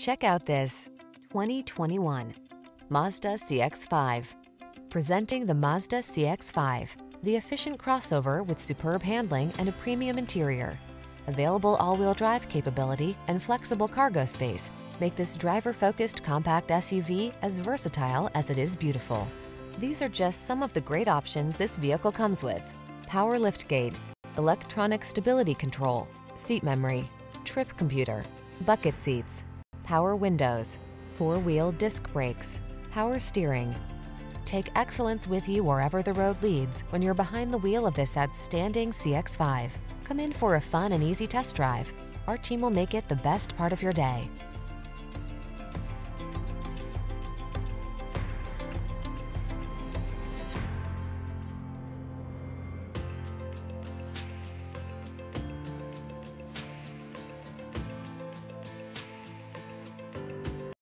Check out this 2021 Mazda CX-5. Presenting the Mazda CX-5, the efficient crossover with superb handling and a premium interior. Available all-wheel drive capability and flexible cargo space make this driver-focused compact SUV as versatile as it is beautiful. These are just some of the great options this vehicle comes with. Power liftgate, electronic stability control, seat memory, trip computer, bucket seats, power windows, four-wheel disc brakes, power steering. Take excellence with you wherever the road leads when you're behind the wheel of this outstanding CX-5. Come in for a fun and easy test drive. Our team will make it the best part of your day.